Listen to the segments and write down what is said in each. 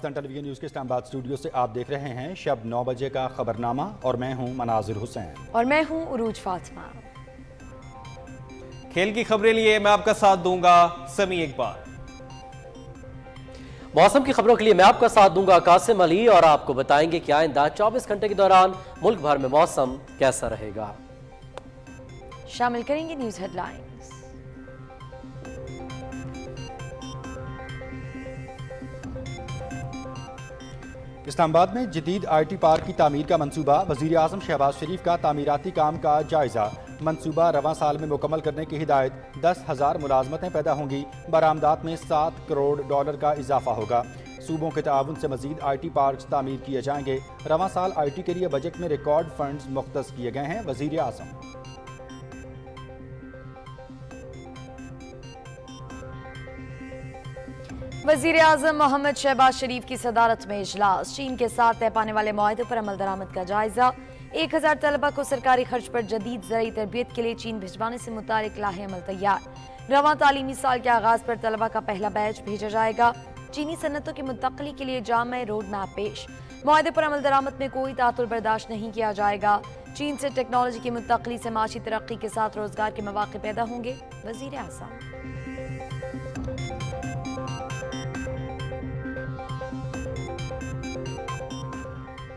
Pakistan television news के Islamabad studio से आप देख रहे हैं शब नौ बजे का खबरनामा और मैं हूँ मनाजिर हुसैन। और मैं हूँ उरूज फातिमा। खेल की खबरें लिए मैं आपका साथ दूँगा समी इकबाल। मौसम की खबरों के लिए मैं आपका साथ दूँगा कासिम अली और आपको बताएँगे कि आइंदा 24 घंटे के दौरान मुल्क भर में मौसम कैसा रहेगा। शामिल करेंगे न्यूज़ हेडलाइंस इस्लामाबाद में जदीद आई टी पार्क की तमीर का मनसूबा वज़ीर अजम शहबाज शरीफ का तमीराती काम का जायजा। मनसूबा रवा साल में मुकम्मल करने की हिदायत, दस हज़ार मुलाजमतें पैदा होंगी। बरामदात में सात करोड़ डॉलर का इजाफा होगा। सूबों के ताउन से मजीद आई टी पार्क तमीर किए जाएँगे। रवा साल आई टी के लिए बजट में रिकॉर्ड फंड मुख्त किए गए हैं वज़ीर अजम वज़ीर अजम मोहम्मद शहबाज शरीफ की सदारत में इजलास। चीन के साथ तय पाने वाले माहे पर अमल दरामद का जायजा। एक हज़ार तलबा को सरकारी खर्च पर जदीद ज़रिए तरबियत के लिए चीन भिजवाने से मुतालिक लाहे अमल तैयार। रवा तालीमी साल के आगाज़ पर तलबा का पहला बैच भेजा जाएगा। चीनी सन्नतों की मुंतकली के लिए जाम रोड मैप पेश। माहे पर अमल दरामद में कोई तातुल बर्दाश्त नहीं किया जाएगा। चीन से टेक्नोलॉजी की मुंतकली से माशी तरक्की के साथ रोज़गार के मौके पैदा होंगे। वज़ीर आज़म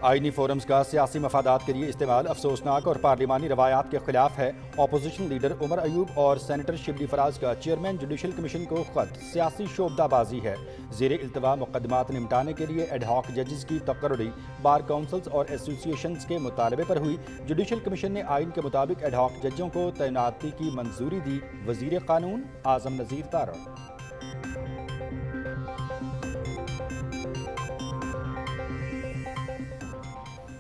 आइनी फोरम्स का सियासी मफादात के लिए इस्तेमाल अफसोसनाक और पार्लिमानी रवायात के खिलाफ है। अपोजिशन लीडर उमर अयूब और सेनेटर शिबली फराज का चेयरमैन जुडिशल कमीशन को खत। सियासी शोबदाबाजी है। जेर अल्तवा मुकदमात निपटाने के लिए एडहॉक जजेस की तकर्री बार काउंसल्स और एसोसिएशन के मुतालबे पर हुई। जुडिशल कमीशन ने आइन के मुताबिक एडहॉक जजों को तैनाती की मंजूरी दी। वज़ीर कानून आज़म नजीर तारण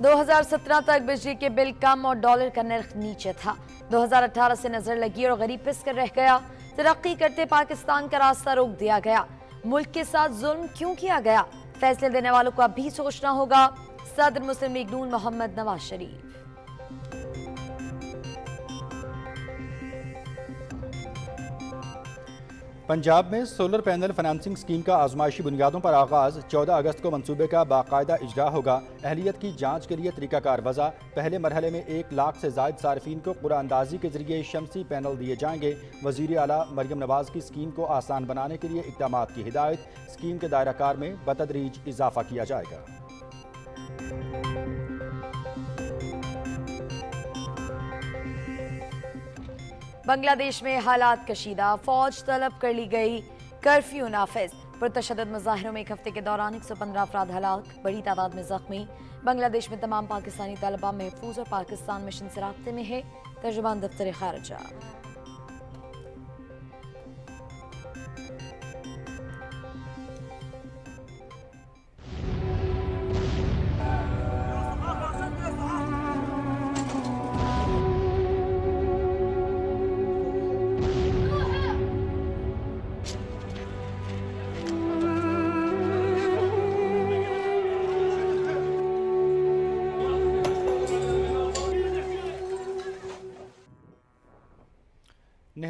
2017 तक बिजली के बिल कम और डॉलर का नर्ख नीचे था। 2018 से नज़र लगी और गरीब पिस कर रह गया। तरक्की करते पाकिस्तान का रास्ता रोक दिया गया। मुल्क के साथ जुल्म क्यों किया गया? फैसले देने वालों को अभी सोचना होगा। सदर मुस्लिम लीग नून मोहम्मद नवाज़ शरीफ। पंजाब में सोलर पैनल फाइनेंसिंग स्कीम का आजमाइशी बुनियादों पर आगाज़। 14 अगस्त को मंसूबे का बाकायदा इजरा होगा। अहलियत की जाँच के लिए तरीकाकार वजह पहले मरहले में एक लाख से जायद सार्फिन को कुरानंदाजी के ज़रिए शमसी पैनल दिए जाएँगे। वज़ीर अला मरियम नवाज़ की स्कीम को आसान बनाने के लिए इकदाम की हिदायत। स्कीम के दायरा कार में बतदरीज इजाफा किया जाएगा। बांग्लादेश में हालात कशीदा, फौज तलब कर ली गई कर्फ्यू नाफिज। पुरतशद मुजाहरों में एक हफ़्ते के दौरान एक सौ पंद्रह अफराद हलाक, बड़ी तादाद में जख्मी। बांग्लादेश में तमाम पाकिस्तानी तलबा महफूज और पाकिस्तान मिशन से रबते में है। तर्जुबान दफ्तर खारजा।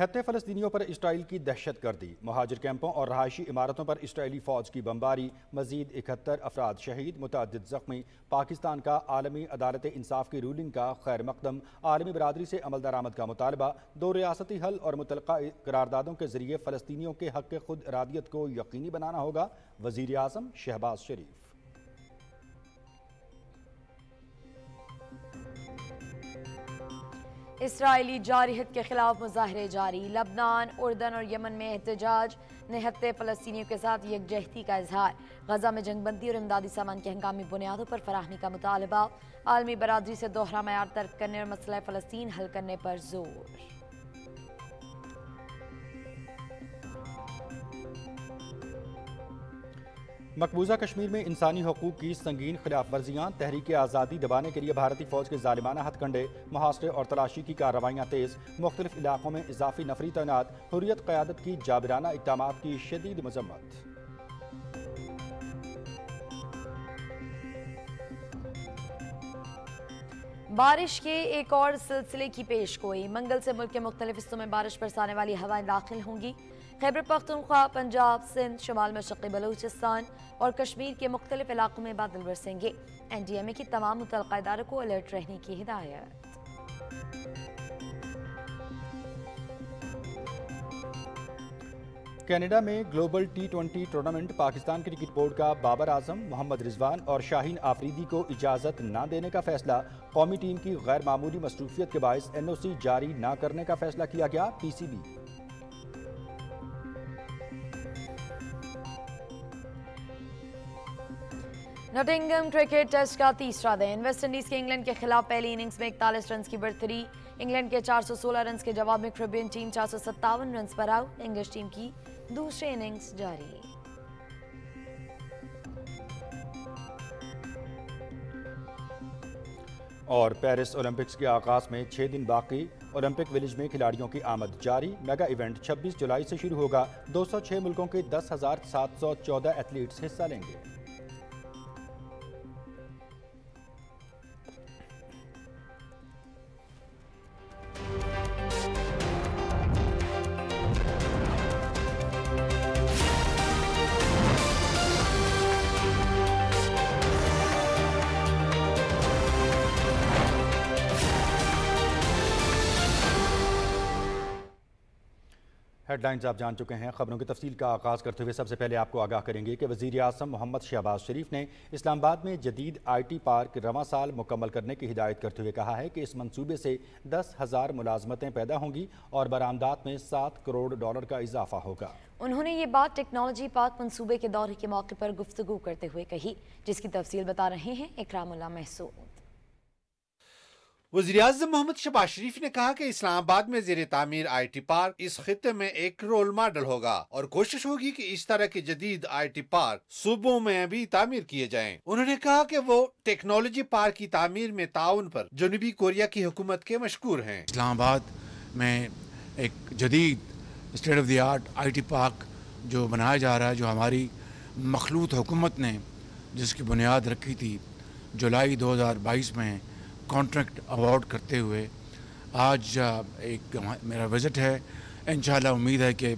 निहत्ते फ़लस्तियों पर इसराइल की दहशत गर्दी। महाजर कैंपों और रहायशी इमारतों पर इसराइली फ़ौज की बमबारी। मजीद इकहत्तर अफराद शहीद मुतद ज़ख्मी। पाकिस्तान का आलमी अदालत इंसाफ की रूलिंग का खैर मकदम। आलमी बरदरी से अमल दरामद का मुतालबा। दो रियासती हल और मुतल करारदादों के ज़रिए फ़लस्तियों के हक खुद इरादियत को यकीनी बनाना होगा। वज़ीर अजम शहबाज शरीफ। इसराइली जारहत के खिलाफ मुजाहरे जारी। लबनान, उर्दन और यमन में एहतजाज, निहत्ते फ़लस्तियों के साथ यकजहती का इजहार। गजा में जंगबंदी और इमदादी सामान की हंगामी बुनियादों पर फराहमी का मुतालबा। आलमी बरदरी से दोहरा मैार तर्क करने और मसला फ़लस्तीन हल करने पर ज़ोर। मकबूजा कश्मीर में इंसानी हकूक की संगीन खिलाफ वर्जियाँ तहरीक आज़ादी दबाने के लिए भारतीय फ़ौज के जालिमाना हथकंडे मुहासरे और तलाशी की कार्रवाइयाँ तेज़, मुख्तलिफ़ इलाकों में इजाफी नफरी तैनात, हुरियत क़्यादत की जाबराना इकदाम की शदीद मजम्मत। बारिश के एक और सिलसिले की पेश गोई। मंगल से मुल्क के मुख्तलिफ़ हिस्सों में बारिश बरसाने वाली हवाएँ दाखिल होंगी। खैबर पख्तूनख्वा पंजाब सिंध शुमाल मशरक़ी बलूचिस्तान और कश्मीर के मुख्तलिफ़ इलाकों में बादल बरसेंगे एन डी एम ए की तमाम मुतल इदारों को अलर्ट रहने की हिदायत कनाडा में global T twenty tournament Pakistan cricket board का बाबर आज़म मोहम्मद रिजवान और शाहीन आफरीदी को इजाज़त न देने का फैसला कौमी टीम की गैर मामूली मसरूफियत के बायस एन ओ सी जारी न करने का फैसला किया गया पी नोटिंगम क्रिकेट टेस्ट का तीसरा दिन। वेस्टइंडीज के इंग्लैंड के खिलाफ पहली इनिंग्स में इकतालीस रन की बढ़तरी। इंग्लैंड के 416 रन के जवाब में क्रिबियन टीम चार सौ सत्तावन रन पर आउट। इंग्लिश टीम की दूसरी इनिंग्स जारी। और पेरिस ओलंपिक्स के आगाज़ में छह दिन बाकी। ओलंपिक विलेज में खिलाड़ियों की आमद जारी। मेगा इवेंट 26 जुलाई से शुरू होगा। 206 मुल्कों के 10,714 एथलीट्स हिस्सा लेंगे। हेडलाइंस आप जान चुके हैं। खबरों की तफसील का आगाज़ करते हुए सबसे पहले आपको आगाह करेंगे कि वज़ीर अजम मोहम्मद शहबाज शरीफ ने इस्लामाबाद में जदीद आई टी पार्क रवा साल मुकम्मल करने की हिदायत करते हुए कहा है कि इस मनसूबे से दस हज़ार मुलाजमतें पैदा होंगी और बरामदात में सात करोड़ डॉलर का इजाफा होगा। उन्होंने ये बात टेक्नोलॉजी पार्क मनसूबे के दौरे के मौके पर गुफ्तु करते हुए कही, जिसकी तफसील बता रहे हैं इकरामुल्ला महसूद। वजी अजम मोहम्मद शबाज शरीफ ने कहा कि इस्लामाबाद में जेर तामीर आई टी पार्क इस खत्े में एक रोल मॉडल होगा और कोशिश होगी कि इस तरह के जदीद आई टी पार्क सूबों में भी तामीर किए जाएँ। उन्होंने कहा कि वो टेक्नोलॉजी पार्क की तामीर में ताउन पर जनूबी कोरिया की हुकूमत के मशहूर हैं इस्लामाबाद में एक जदीद state of the art I T park जो बनाया जा रहा है, जो हमारी मखलूत हुकूमत ने जिसकी बुनियाद रखी थी, जुलाई दो हज़ार बाईस में कॉन्ट्रैक्ट अवार्ड करते हुए आज एक मेरा विज़िट है। इन उम्मीद है कि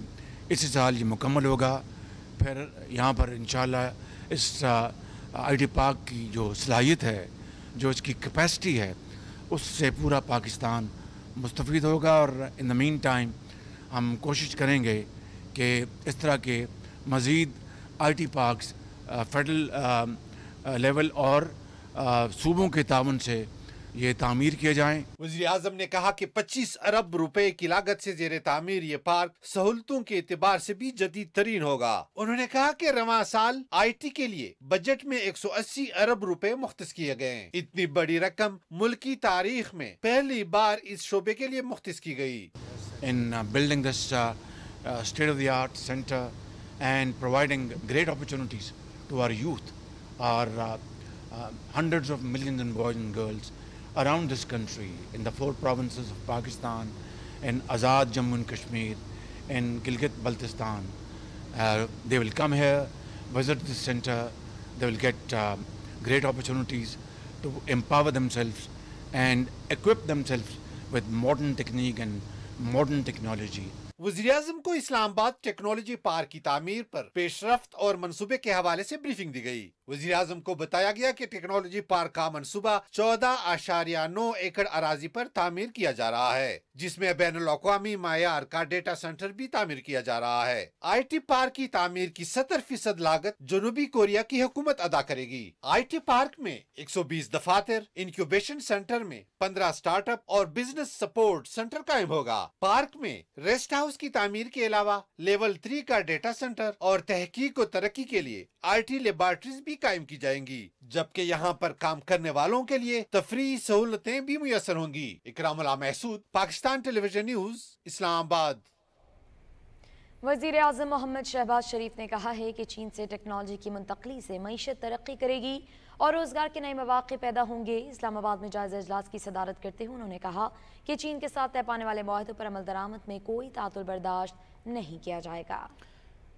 इसी साल ये मुकम्मल होगा। फिर यहाँ पर इन इस आईटी पार्क की जो सलाहियत है, जो इसकी कैपेसिटी है, उससे पूरा पाकिस्तान मुस्तफ़ होगा। और इन द मीन टाइम हम कोशिश करेंगे कि इस तरह के मज़ीद I T park federal level और सूबों के तान से ये तामीर किए जाएँ। वजी अजम ने कहा कि 25 अरब रुपए की लागत से जेर तामीर ये पार्क सहूलतों के एतबार से भी जदीद तरीन होगा। उन्होंने कहा कि रवा साल आई टी के लिए बजट में 180 अरब रुपए मुख्त किए गए। इतनी बड़ी रकम मुल्क की तारीख में पहली बार इस शोबे के लिए मुख्त की गई। In building this state of the art centre and providing great opportunities to our youth और hundreds of millions of boys and girls around this country, in the four provinces of Pakistan, in Azad Jammu and Kashmir, in Gilgit-Baltistan. Uh, they will come here, visit this center, they will get uh, great opportunities to empower themselves and equip themselves with modern technique and modern technology. वजी अजम को Islamabad technology park की तामीर पर पेशरफ और मनसूबे के हवाले से ब्रीफिंग दी गई। वजी अजम को बताया गया कि टेक्नोलॉजी पार्क का मनसूबा चौदह आशारिया नौ एकड़ अराजी पर तामीर किया जा रहा है, जिसमें बैन अवी मैार का डेटा सेंटर भी तामीर किया जा रहा है। आई टी पार्क की तामीर की सत्तर फ़ीसद लागत जनूबी कोरिया की हुकूमत अदा करेगी। आई टी पार्क में एक सौ बीस दफातर इंक्यूबेशन सेंटर में पंद्रह स्टार्टअप और बिज़नेस सपोर्ट सेंटर कायम होगा। पार्क में रेस्ट हाउस की तामीर के अलावा लेवल थ्री का डेटा सेंटर और तहकीक और तरक्की के लिए आई टी लेबोरेटरीज भी कायम की जाएँगी, जबकि यहाँ पर काम करने वालों के लिए तफरी सहूलतें भी मुयसर होंगी। Ikram Mehsud Pakistan television news, Islamabad. वज़ीर अजम मोहम्मद शहबाज शरीफ ने कहा है कि चीन से टेक्नोलॉजी की मुंतकली से मीशत तरक्की करेगी। और रोज़गार के नए मौाक़े पैदा होंगे। इस्लामाबाद में जायजा अजलास की सदारत करते हुए उन्होंने कहा कि चीन के साथ तय पाने वाले माहों पर अमल दरामद में कोई तातुल बर्दाश्त नहीं किया जाएगा।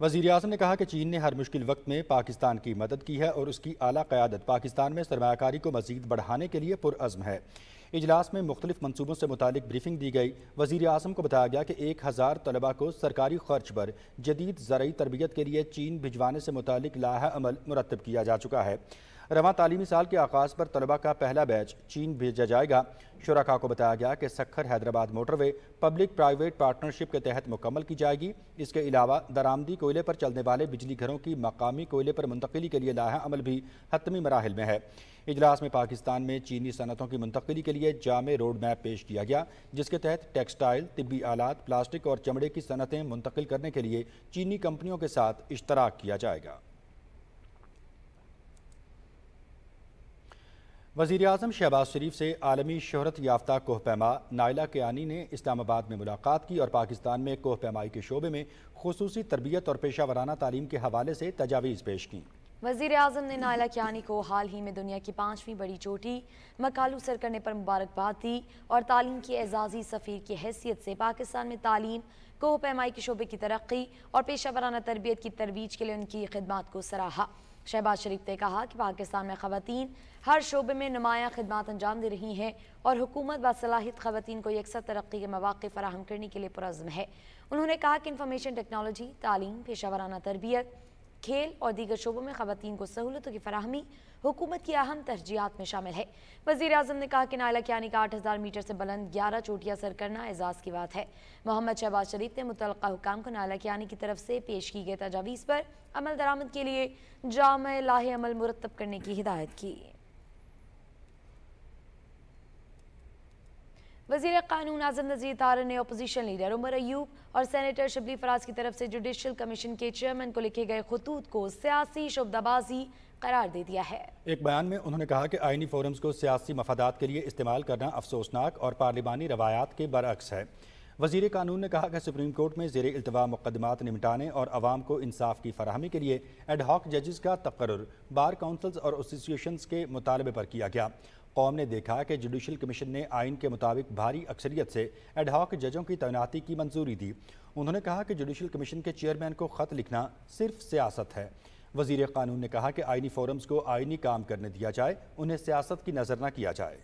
वज़ीर अजम ने कहा कि चीन ने हर मुश्किल वक्त में पाकिस्तान की मदद की है और उसकी अली क़्यादत पाकिस्तान में सरमाकारी को मजीद बढ़ाने के लिए पुरज़म है। इजलास में मुख्तलिफ़ मनसूबों से मुतालिक ब्रीफिंग दी गई। वज़ीर अजम को बताया गया कि एक हज़ार तलबा को सरकारी खर्च पर जदीद ज़रूरी तरबियत के लिए चीन भिजवाने से मुतालिक लाहा अमल मुरतब किया जा चुका है। रवा तालीमी साल के आगाज़ पर तलबा का पहला बैच चीन भेजा जाएगा। शुरा को बताया गया कि Sukkur Hyderabad motorway public private partnership के तहत मुकम्मल की जाएगी। इसके अलावा दरामदी कोयले पर चलने वाले बिजली घरों की मकामी कोयले पर मुंतकली के लिए लाहा अमल भी हतमी मराहल में है। इजलास में पाकिस्तान में चीनी सनतों की मुंतकली के लिए जाम रोड मैप पेश किया गया, जिसके तहत टेक्सटाइल, तिब्बी आलात, प्लास्टिक और चमड़े की सनतें मुंतकिल करने के लिए चीनी कंपनियों के साथ इश्तराक किया जाएगा। वज़ीर अजम शहबाज शरीफ से आलमी शहरत याफ्ता कोहपैमा नाइला कियानी ने इस्लामाबाद में मुलाकात की और पाकिस्तान में कोह पैमाई के शोबे में खसूसी तरबियत और पेशा वराना तालीम के हवाले से तजावीज़ पेश की। वज़ीर अजम ने नायला कियानी को हाल ही में दुनिया की पाँचवीं बड़ी चोटी, मकालू सर करने पर मुबारकबाद दी और तालीम की एजाजी सफ़ीर की हैसियत से पाकिस्तान में तालीम कोह पैमाई के शोबे की तरक्की और पेशा वराना तरबियत की तरवीज के लिए उनकी खदमात को सराहा। शहबाज शरीफ ने कहा कि पाकिस्तान में ख़वान हर शोबे में नुमाया खदमात अंजाम दे रही हैं और हुकूमत बासलाहित ख़वान को यकसर तरक्की के मौाक़े फराहम करने के लिए पुरज़म है। उन्होंने कहा कि इंफॉर्मेशन टेक्नोलॉजी, तालीम पेशा वाराना तरबियत खेल और दीगर शोबों में खातन को सहूलतों की फरहमी हुकूमत की अहम तरजीहत में शामिल है। वजी अजम ने कहा कि नायला क्यानी का आठ हज़ार मीटर से बुलंद ग्यारह चोटियाँ सर करना एजाज़ की बात है। मोहम्मद शहबाज शरीफ ने मुतल हुकाम को नायला क्यानी की तरफ़ से पेश की गई तजावीज़ पर अमल दरामद के लिए जाम लाह अमल मुरतब करने की हिदायत की। वज़ीर कानून आज़म नजीर तार ने अपोजिशन लीडर उमर अयूब और सैनेटर शबली फराज की तरफ़ से जुडिशल कमीशन के चेयरमैन को लिखे गए खतूत को सियासी शुबदाबाजी करार दे दिया है। एक बयान में उन्होंने कहा कि आइनी फोरम्स को सियासी मफादात के लिए इस्तेमाल करना अफसोसनाक और पार्लिमानी रवायात के बरअक्स है। वज़ीर कानून ने कहा कि सुप्रीम कोर्ट में जेर अल्तवा मुकदमात निपटाने और आवाम को इंसाफ की फरहमी के लिए एडहॉक जजेस का तकर बार काउंसिल्स और एसोसिएशन के मुतालबे पर किया गया। कौम ने देखा कि जुडिशल कमीशन ने आइन के मुताबिक भारी अक्सरियत से एडहॉक जजों की तैनाती की मंजूरी दी। उन्होंने कहा कि जुडिशल कमीशन के चेयरमैन को ख़त लिखना सिर्फ़ सियासत है। वज़ीर कानून ने कहा कि आइनी फोरम्स को आइनी काम करने दिया जाए, उन्हें सियासत की नज़र न किया जाए।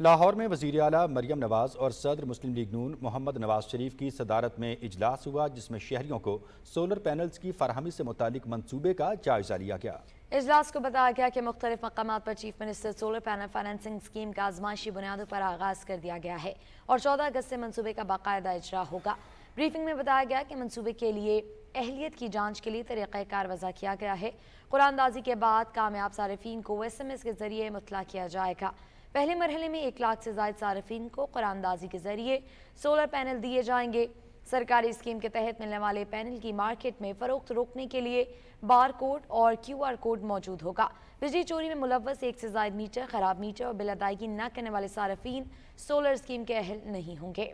लाहौर में वज़ीर अला मरियम नवाज़ और सदर मुस्लिम लीग नून मोहम्मद नवाज़ शरीफ की सदारत में इजलास हुआ, जिसमें शहरियों को सोलर पैनल्स की फरहमी से मुतल मनसूबे का जायजा लिया गया। इजलास को बताया गया कि मुख्तलिफ़ मकाम पर chief minister solar panel financing scheme का आजमाइशी बुनियादों पर आगाज़ कर दिया गया है और चौदह अगस्त से मनसूबे का बाकायदा इजरा होगा। ब्रीफिंग में बताया गया कि मनसूबे के लिए अहलियत की जाँच के लिए तरीक़ार वजह किया गया है। कुरानदाजी के बाद कामयाब सार्फिन को एस एम एस के ज़रिए मुतला किया जाएगा। पहले मरहले में एक लाख से ज़्यादा सार्फिन को कुरानदाजी के ज़रिए सोलर पैनल दिए जाएँगे। सरकारी स्कीम के तहत मिलने वाले पैनल की मार्केट में फरोख्त रोकने के लिए बार कोड और क्यू आर कोड मौजूद होगा। बिजली चोरी में मुलवस, एक से ज़्यादा मीटर, खराब मीटर और बिल अदायगी न करने वाले सार्फिन सोलर स्कीम के अहल नहीं होंगे।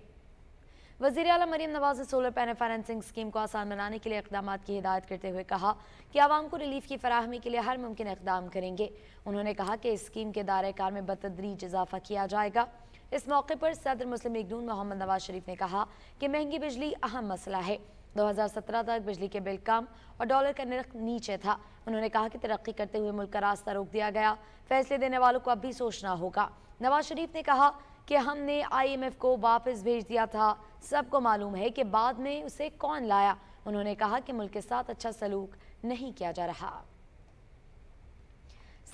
वजी अला मरीम नवाज़ ने सोलर पैनल फाइनेंसिंग स्कीम को आसान बनाने के लिए इकदाम की हिदायत करते हुए कहा कि आवाम को रिलीफ की फराहमी के लिए हर मुमकिन इकदाम करेंगे। उन्होंने कहा कि इस स्कीम के दायरे कार में बतदरीज इजाफा किया जाएगा। इस मौके पर सदर मुस्लिम लीग नून मोहम्मद नवाज़ शरीफ ने कहा कि महँगी बिजली अहम मसला है। 2017 तक बिजली के बिल कम और डॉलर का निर्ख नीचे था। उन्होंने कहा कि तरक्की करते हुए मुल्क का रास्ता रोक दिया गया। फैसले देने वालों को अब भी सोचना होगा। नवाज़ शरीफ ने कहा कि हमने आईएमएफ को वापस भेज दिया था। सबको मालूम है कि बाद में उसे कौन लाया। उन्होंने कहा कि मुल्क के साथ अच्छा सलूक नहीं किया जा रहा।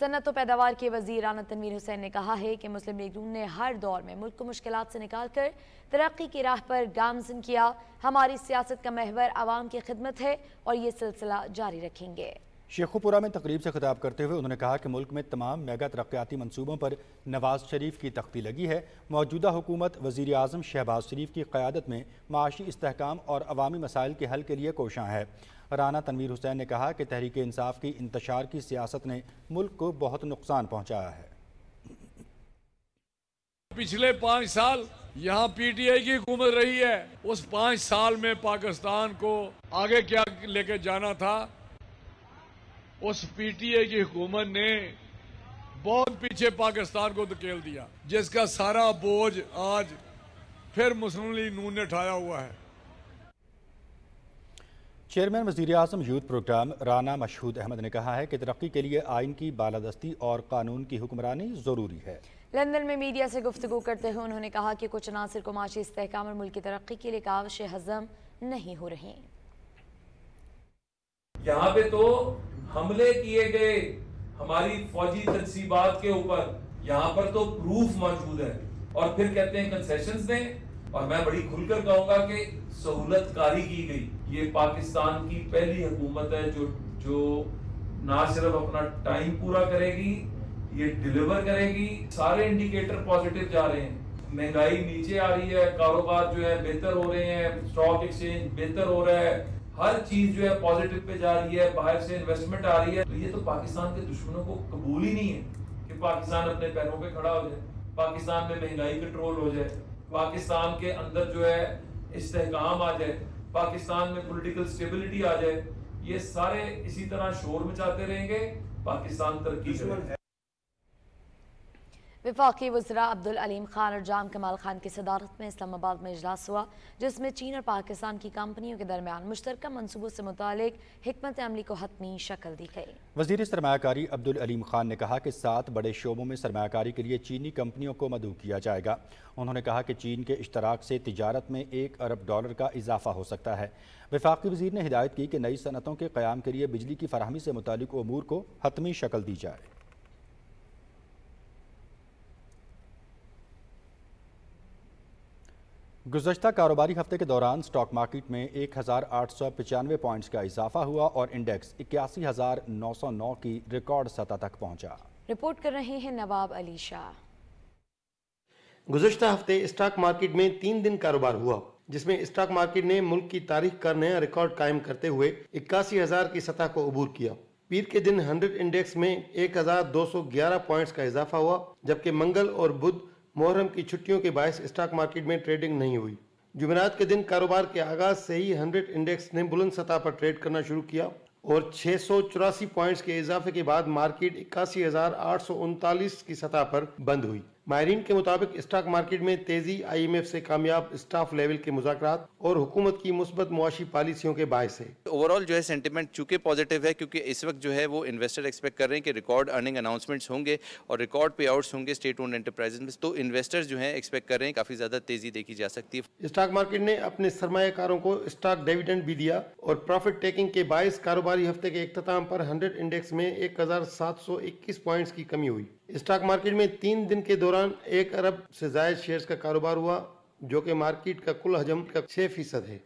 सनत पैदावार के वज़ीर राना तनवीर हुसैन ने कहा है कि मुस्लिम लीग नून ने हर दौर में मुल्क को मुश्किल से निकाल कर तरक्की की राह पर गामजन किया। हमारी सियासत का महवर आवाम की खिदमत है और ये सिलसिला जारी रखेंगे। शेखुपुरा में तकरीब से खिताब करते हुए उन्होंने कहा कि मुल्क में तमाम मेगा तरक्याती मनसूबों पर नवाज़ शरीफ की तख्ती लगी है। मौजूदा हुकूमत वज़ीर अजम शहबाज शरीफ की क़्यादत में माशी इसकाम और अवामी मसाइल के हल के लिए कोशां है। राना तनवीर हुसैन ने कहा कि तहरीक इंसाफ की इंतशार की सियासत ने मुल्क को बहुत नुकसान पहुँचाया है। पिछले पाँच साल यहाँ पीटीआई की हुकूमत रही है। उस पाँच साल में पाकिस्तान को आगे क्या लेके जाना था उस पीटीए की हुकूमत ने बहुत पीछे पाकिस्तान को धकेल दिया जिसका सारा बोझ आज फिर मुस्लिम लीग नून ने उठाया हुआ है। चेयरमैन वज़ीर अजम यूथ प्रोग्राम राना मशहूद अहमद ने कहा है कि तरक्की के लिए आइन की बालादस्ती और कानून की हुक्मरानी ज़रूरी है। लंदन में मीडिया से गुफ्तु करते हुए उन्होंने कहा कि कुछ अनासर को माशी इसकाम और मुल्क की तरक्की के लिए कावश हजम नहीं हो रहे। यहाँ पे तो हमले किए गए हमारी फौजी तनसीबात के ऊपर यहाँ पर तो प्रूफ मौजूद है। और फिर कहते हैं कंसेशन दें और मैं बड़ी खुलकर कहूँगा कि सहूलत कारी की गई। ये पाकिस्तान की पहली हुकूमत है जो जो ना सिर्फ़ अपना टाइम पूरा करेगी, ये डिलीवर करेगी। सारे इंडिकेटर पॉजिटिव जा रहे हैं। महँगाई नीचे आ रही है, कारोबार जो है बेहतर हो रहे हैं स्टॉक एक्सचेंज बेहतर हो रहा है। हर चीज़ जो है पॉजिटिव पे जा रही है, बाहर से इन्वेस्टमेंट आ रही है। तो ये तो पाकिस्तान के दुश्मनों को कबूल ही नहीं है कि पाकिस्तान अपने पैरों पे खड़ा हो जाए, पाकिस्तान में महँगाई कंट्रोल हो जाए, पाकिस्तान के अंदर जो है इस्तेकाम आ जाए, पाकिस्तान में पोलिटिकल स्टेबिलिटी आ जाए। ये सारे इसी तरह शोर मचाते रहेंगे, पाकिस्तान तरक्की विफाकी वजरा अब्दुल अलीम खान और जाम कमाल खान की सदारत में इस्लामाबाद में इजलास हुआ, जिसमें चीन और पाकिस्तान की कंपनियों के दरमियान मुश्तर मनसूबों से मुतल हमत अमली को हतमी शक्ल दी गई। वज़ीर सरमाकारी अब्दुल अलीम खान ने कहा कि सात बड़े शोबों में सरमाकारी के लिए चीनी कंपनियों को मदू किया जाएगा। उन्होंने कहा कि चीन के इश्तराक से तजारत में एक अरब डॉलर का इजाफा हो सकता है। विफाकी वज़ीर ने हिदायत की कि नई सनतों के क्याम के लिए बिजली की फरहमी से मुतल अमूर को हतमी शक्ल दी जाए। गुजशत कारोबारी हफ़्ते के दौरान स्टॉक मार्केट में एक हज़ार आठ सौ पचानवे पॉइंट्स का इजाफा हुआ और इंडेक्स इक्यासी हज़ार नौ सौ नौ की रिकॉर्ड सतह तक पहुँचा। रिपोर्ट कर रहे हैं नवाब अली शाह। गुजशत हफ़्ते स्टॉक मार्केट में तीन दिन कारोबार हुआ जिसमें स्टॉक मार्केट ने मुल्क की तारीख का नया रिकॉर्ड कायम करते हुए इक्यासी हज़ार की सतह को अबूर किया। पीर के दिन हंड्रेड इंडेक्स में एक हज़ार दो सौ ग्यारह पॉइंट्स का इजाफा हुआ जबकि मंगल और बुध मुहर्रम की छुट्टियों के बायस स्टॉक मार्केट में ट्रेडिंग नहीं हुई। जुमेरात के दिन कारोबार के आगाज़ से ही हंड्रेड इंडेक्स ने बुलंद सतह पर ट्रेड करना शुरू किया और छह पॉइंट्स के इजाफे के बाद मार्केट इक्यासी की सतह पर बंद हुई। माहरीन के मुताबिक स्टॉक मार्केट में तेज़ी आईएमएफ से कामयाब स्टाफ लेवल के मुजाकर और हुकूमत की मुस्बत मुआशी पॉलिसियों के बायस। है ओवरऑल जो है सेंटिमेंट चूँकि पॉजिटिव है क्योंकि इस वक्त जो है वो इन्वेस्टर एक्सपेक्ट कर रहे हैं कि रिकॉर्ड अर्निंग अनाउंसमेंट्स होंगे और रिकॉर्ड पे आउट्स होंगे स्टेट ओन एंटरप्राइजेज में। तो इन्वेस्टर्स जो है एक्सपेक्ट कर रहे हैं काफ़ी ज़्यादा तेज़ी देखी जा सकती है। स्टॉक मार्केट ने अपने सरमाकारों को स्टॉक डिविडेंड भी दिया और प्रॉफिट टेकिंग के बाईस कारोबारी हफ़्ते के अख्ताम पर हंड्रेड इंडेक्स में एक हज़ार सात सौ इक्कीस पॉइंट्स की कमी हुई। स्टॉक मार्केट में तीन दिन के दौरान एक अरब से जायद शेयर्स का कारोबार हुआ, जो कि मार्केट का कुल हजम का छह फ़ीसद है।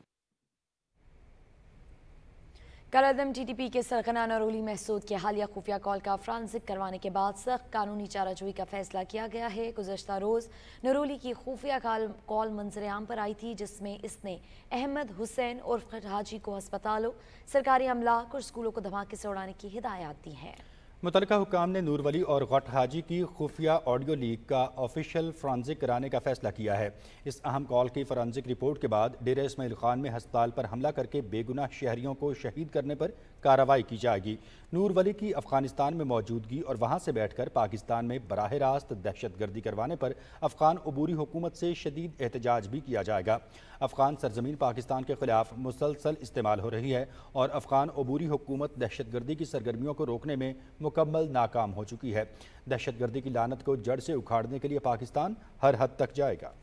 करादम टीटीपी के सरगना नरोली महसूद के हालिया खुफिया कॉल का फ्रांसिक करवाने के बाद सख्त कानूनी चाराजोई का फैसला किया गया है। गुजशत रोज़ नरोली की खुफिया कॉल मंजर आम पर आई थी, जिसमें इसने अहमद हुसैन और हाजी को अस्पतालों, सरकारी अमला और स्कूलों को धमाके से उड़ाने की हिदायत दी है। मुतल हुकाम ने नूरवली और गट हाजी की खुफिया ऑडियो लीक का ऑफिशियल फ्रांसिक कराने का फैसला किया है। इस अहम कॉल की फॉरेंसिक रिपोर्ट के बाद डेरा इसमाइल खान में हस्पताल पर हमला करके बेगुनाह शहरियों को शहीद करने पर कार्रवाई की जाएगी। नूर वली की अफ़गानिस्तान में मौजूदगी और वहाँ से बैठ कर पाकिस्तान में बराह रास्त दहशत गर्दी करवाने पर अफगान अबूरी हुकूमत से शदीद एहतजाज भी किया जाएगा। अफगान सरजमीन पाकिस्तान के खिलाफ मुसलसल इस्तेमाल हो रही है और अफगान अबूरी हुकूमत दहशत गर्दी की सरगर्मियों को रोकने में मुकम्मल नाकाम हो चुकी है। दहशत गर्दी की लानत को जड़ से उखाड़ने के लिए पाकिस्तान हर हद तक जाएगा।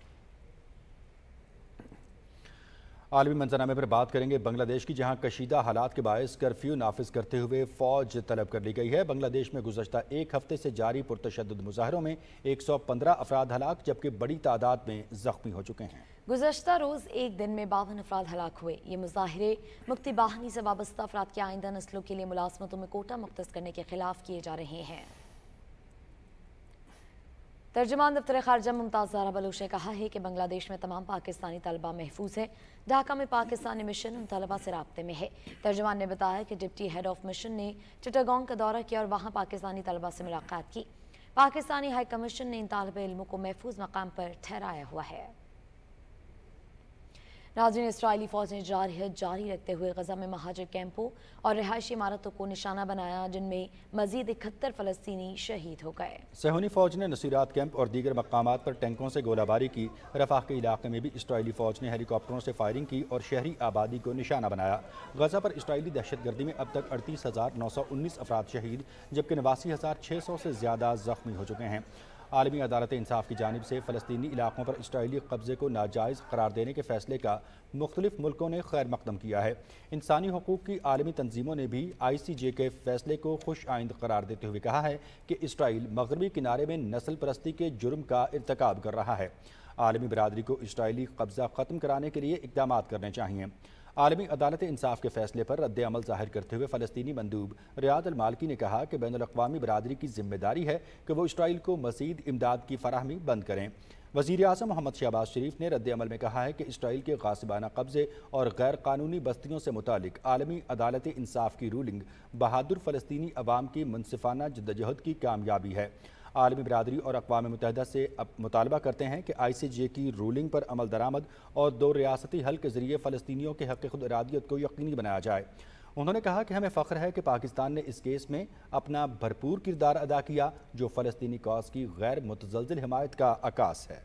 आलमी मंजरनामे पर बात करेंगे बांग्लादेश की, जहाँ कशीदा हालात के बायस कर्फ्यू नाफिज करते हुए फौज तलब कर ली गई है। बांग्लादेश में गुजशत एक हफ़्ते से जारी पुरतशद मुजाहरों में एक सौ पंद्रह अफराद हलाक, जबकि बड़ी तादाद में जख्मी हो चुके हैं। गुजशत रोज़ एक दिन में बावन अफराद हलाक हुए। ये मुजाहरे मुक्ति बाहनी से वाबस्ता अफराद के आइंदा नस्लों के लिए मुलाजमतों में कोटा मुख्त करने के खिलाफ किए जा रहे हैं। तर्जमान दफ्तर खारजा मुमताज़ जारा बलोच ने कहा है कि बांग्लादेश में तमाम पाकिस्तानी तलबा महफूज हैं। ढाका में पाकिस्तानी मिशन उन तलबा से रबते में है। तर्जमान ने बताया कि डिप्टी हेड ऑफ़ मिशन ने चिटागोंग का दौरा किया और वहाँ पाकिस्तानी तलबा से मुलाकात की। पाकिस्तानी हाई कमीशन ने इन तलब इलमों को महफूज मकाम पर ठहराया हुआ है। नाजिन इसराइली फौज ने जारहत जारी रखते हुए गजा में महाजर कैंपों और रिहायशी इमारतों को निशाना बनाया, जिनमें मजीद इकहत्तर फलस्तनी शहीद हो गए। सहोनी फौज ने नसीरात कैंप और दीगर मकाम पर टैंकों से गोलाबारी की। रफाक के इलाके में भी इसराइली फौज ने हेलीकॉप्टरों से फायरिंग की और शहरी आबादी को निशाना बनाया। गजा पर इसराइली दहशत गर्दी में अब तक अड़तीस हज़ार नौ सौ उन्नीस अफराद शहीद, जबकि नवासी हज़ार छः सौ से ज़्यादा जख्मी हो चुके हैं। आलमी अदालत इंसाफ की जानब से फ़लस्तनी इलाकों पर इसराइली कब्ज़े को नाजायज़ करार देने के फैसले का मुख्तलिफ़ मुल्कों ने खैर मकदम किया है। इंसानी हकूक़ की आलमी तनजीमों ने भी आई सी जे के फैसले को खुश आइंद करार देते हुए कहा है कि इसराइल मगरबी किनारे में नस्ल परस्ती के जुर्म का इरतकब कर रहा है। आलमी बरदरी को इसराइली कब्ज़ा ख़त्म कराने के लिए इकदाम करने चाहिए। आलमी अदालत इंसाफ के फैसले पर रद्द अमल ज़ाहिर करते हुए फ़लस्तनी मंदूब रियाद अलमालकी ने कहा कि बैन अवी बरदरी की ज़िम्मेदारी है कि वो इसराइल को मजीद इमदाद की फरहमी बंद करें। वज़ीर अजम मोहम्मद शहबाज शरीफ ने रद्द अमल में कहा है कि इसराइल के गासिबाना कब्जे और गैर कानूनी बस्तियों से मुतल आलमी अदालत इंसाफ की रूलिंग बहादुर फ़लस्तनी अवाम की मुनसिफाना जद्दोजहद की कामयाबी है। आलमी बरदरी और अकवा मुतहदा से मुतालबा करते हैं कि आई सी जे की रूलिंग पर अमल दरामद और दो रियासती हल के ज़रिए फ़लस्तियों के हक़ खुद इरादियत को यकीनी बनाया जाए। उन्होंने कहा कि हमें फ़ख्र है कि पाकिस्तान ने इस केस में अपना भरपूर किरदार अदा किया, जो फ़लस्तनी कॉज की गैर मुतजल हमायत का अकास है।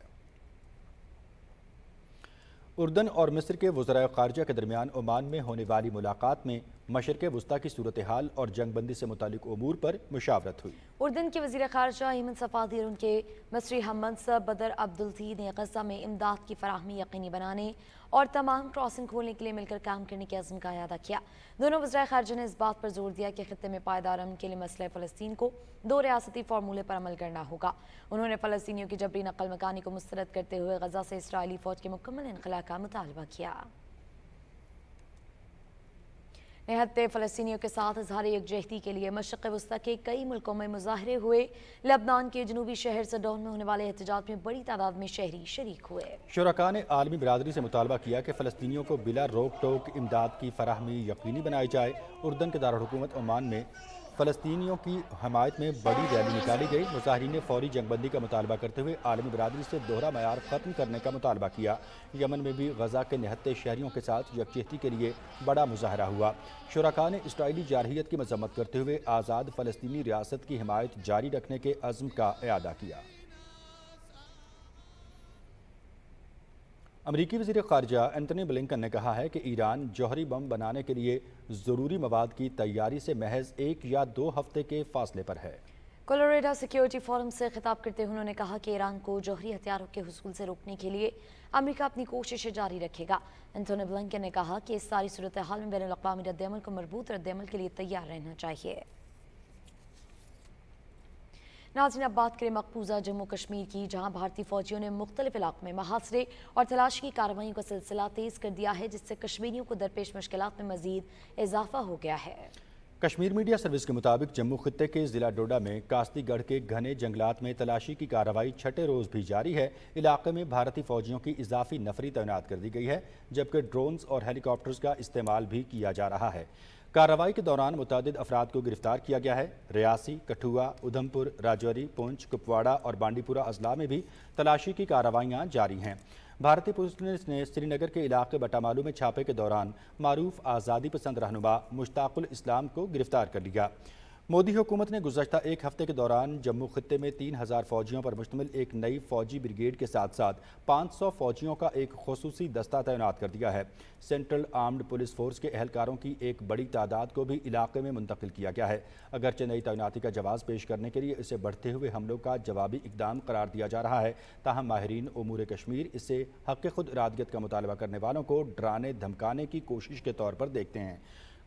उर्दन और मिस्र के वजरा खारजा के दरमियान ओमान में होने वाली मुलाकात में मशरक वस्ती की सूरत हाल और जंग बंदी से मुतलिक अमूर पर मुशावरत हुई। उर्दन के वजी खारजा हेमंत सफादी और उनके मसरी हमंसब बदर अब्दुलती ने गजा में इमदाद की फराहमी यकीनी बनाने और तमाम क्रॉसिंग खोलने के लिए मिलकर काम करने के अज़म का अदा किया। दोनों वजरा खारजा ने इस बात पर ज़ोर दिया कि खत्े में पायदार अमन के लिए मसले फ़लस्तीन को दो रियासती फार्मूले पर अमल करना होगा। उन्होंने फ़लस्तियों की जबरी नकल मकानी को मुस्रद करते हुए गजा से इसराइली फ़ौज के मुकम्मल इनखला का मुतालबा किया। निहत्ते फ़लस्तियों के साथ इजहार यकजहती के लिए मशक़ वस्ती के कई मुल्कों में मुजाहरे हुए। लबनान के जनूबी शहर सडोन में होने वाले एहतजाज में बड़ी तादाद में शहरी शरीक हुए। शुरा ने आलमी बरदरी से मुतालबा किया कि फ़लस्तियों को बिला रोक टोक, इमदाद की फराहमी यकीनी बनाई जाए। उर्दन के दारकूमत ओमान में फ़लस्तियों की हमायत में बड़ी रैली निकाली गई। मुजाहरीन ने फौरी जंगबंदी का मुतालबा करते हुए आलमी बरदरी से दोहरा मैार ख़त्म करने का मुतालबा किया। यमन में भी गजा के निहत्ते शहरीों के साथ यकजहती के लिए बड़ा मुजाहरा हुआ। शुरा ने इसराइली जारहीत की मजम्मत करते हुए आज़ाद फ़लस्तनी रियासत की हमायत जारी रखने के अज़म का अदा किया। अमरीकी वजी खारजा एंथनी ब्लिंकन ने कहा है कि ईरान जौहरी बम बनाने के लिए ज़रूरी मवाद की तैयारी से महज एक या दो हफ़्ते के फासले पर है। कोलोरेडा सिक्योरिटी फोरम से खिताब करते हुए उन्होंने कहा कि ईरान को जौहरी हथियारों के हसूल से रोकने के लिए अमरीका अपनी कोशिशें जारी रखेगा। एंथोनी ब्लिंकन ने कहा कि इस सारी सूरत हाल में बैन अवी रद्दमल को मज़बूत रद्दमल के लिए तैयार रहना चाहिए। नाजिन अब बात करें मकबूजा जम्मू कश्मीर की, जहाँ भारतीय फौजियों ने मुख्तलिफ़ इलाकों में महासरे और तलाशी की कार्रवाई का सिलसिला तेज़ कर दिया है, जिससे कश्मीरियों को दरपेश मुश्किल में मजीद इजाफा हो गया है। कश्मीर मीडिया सर्विस के मुताबिक जम्मू खत्े के जिला डोडा में कास्तीगढ़ के घने जंगलात में तलाशी की कार्रवाई छठे रोज़ भी जारी है। इलाके में भारतीय फौजियों की इजाफी नफरी तैनात कर दी गई है, जबकि ड्रोन्स और हेलीकॉप्टर्स का इस्तेमाल भी किया जा रहा है। कार्रवाई के दौरान मुतद अफराद को गिरफ़्तार किया गया है। रियासी, कठुआ, उधमपुर, राजौरी, पुंछ, कुपवाड़ा और बांडीपुरा अजला में भी तलाशी की कार्रवाइयाँ जारी हैं। भारतीय पुलिस ने श्रीनगर के इलाके बटामालू में छापे के दौरान मारूफ आज़ादी पसंद रहनुमा मुश्ताकुल इस्लाम को गिरफ़्तार कर लिया। मोदी हुकूमत ने गुजशत एक हफ़्ते के दौरान जम्मू खत्े में तीन हज़ार फौजियों पर मुश्तमिल एक नई फौजी ब्रिगेड के साथ साथ पाँच सौ फौजियों का एक खसूसी दस्ता तैनात कर दिया है। सेंट्रल आर्म्ड पुलिस फोर्स के अहलकारों की एक बड़ी तादाद को भी इलाके में मुंतकिल किया गया है। अगरचे नई तैनाती का जवाब पेश करने के लिए इसे बढ़ते हुए हमलों का जवाबी इकदाम करार दिया जा रहा है, ताहम माहरीन उमूर कश्मीर इसे हक खुद इरादत का मुतालबा करने वालों को डराने धमकाने की कोशिश के तौर पर देखते हैं।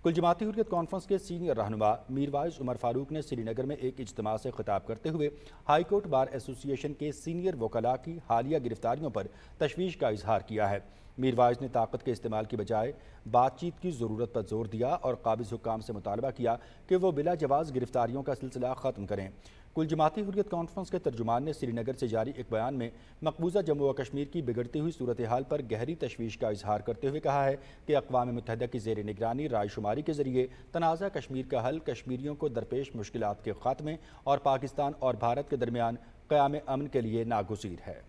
कुल जमाती हुरियत कॉन्फ्रेंस के सीनियर रहनुमा मीरवाइज उमर फारूक ने श्रीनगर में एक इजतम से खिताब करते हुए हाईकोर्ट बार एसोसिएशन के सीनियर वकला की हालिया गिरफ्तारियों पर तशवीश का इजहार किया है। मीरवाइज ने ताकत के इस्तेमाल की बजाय बातचीत की ज़रूरत पर ज़ोर दिया और काबिज हुकाम से मुतालबा किया कि वो बिला जवाज गिरफ्तारियों का सिलसिला ख़त्म करें। कुल जमाती हुरियत कॉन्फ्रेंस के तर्जुमान ने श्रीनगर से जारी एक बयान में मकबूजा जम्मू व कश्मीर की बिगड़ती हुई सूरत हाल पर गहरी तशवीश का इजहार करते हुए कहा है कि अकवा मुतहदा की जेर निगरानी रायशुमारी के ज़रिए तनाज़ा कश्मीर का हल कश्मीरियों को दरपेश मुश्किल के ख़ात्मे और पाकिस्तान और भारत के दरमियान क़्याम अमन के लिए नागजीर है।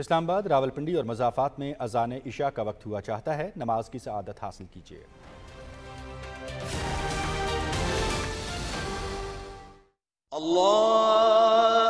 इस्लामाबाद, रावलपिंडी और मजाफात में अजान इशा का वक्त हुआ चाहता है। नमाज़ की सआदत हासिल कीजिए। अल्लाह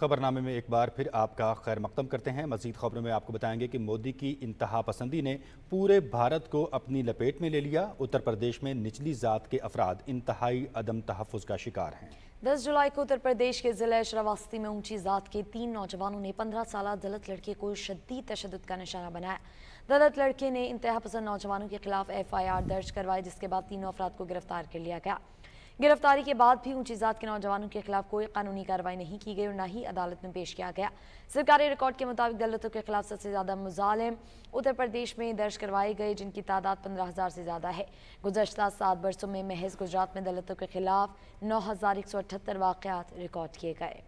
खबरनामे में एक बार फिर आपका खैर मकदम करते हैं। मजीद खबरों में आपको बताएँगे कि मोदी की इंतहा पसंदी ने पूरे भारत को अपनी लपेट में ले लिया। उत्तर प्रदेश में निचली जात के अफराद इंतहाई अदम तहफ़ का शिकार हैं। दस जुलाई को उत्तर प्रदेश के ज़िले श्रावस्ती में ऊँची जात के तीन नौजवानों ने पंद्रह साल दलित लड़के को शदीद तशद का निशाना बनाया। दलित लड़के ने इंतहा पसंद नौजवानों के खिलाफ एफ़ आई आर दर्ज करवाई, जिसके बाद तीनों अफराद को गिरफ़्तार कर लिया गया। गिरफ्तारी के बाद भी ऊँची जात के नौजवानों के खिलाफ कोई कानूनी कार्रवाई नहीं की गई और न ही अदालत में पेश किया गया। सरकारी रिकॉर्ड के मुताबिक दलितों के खिलाफ सबसे ज़्यादा मुजालिम उत्तर प्रदेश में दर्ज करवाए गए, जिनकी तादाद पंद्रह हज़ार से ज़्यादा है। गुजशत सात बरसों में महज गुजरात में दलितों के खिलाफ नौ हज़ार एक सौ अठहत्तर वाकत रिकॉर्ड किए गए।